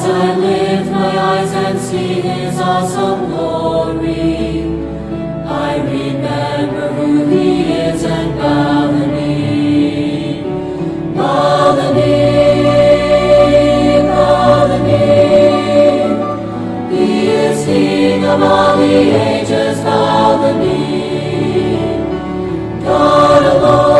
As I lift my eyes and see his awesome glory, I remember who he is and bow the. Bow bow. He is king of all the ages, bow the knee. God alone.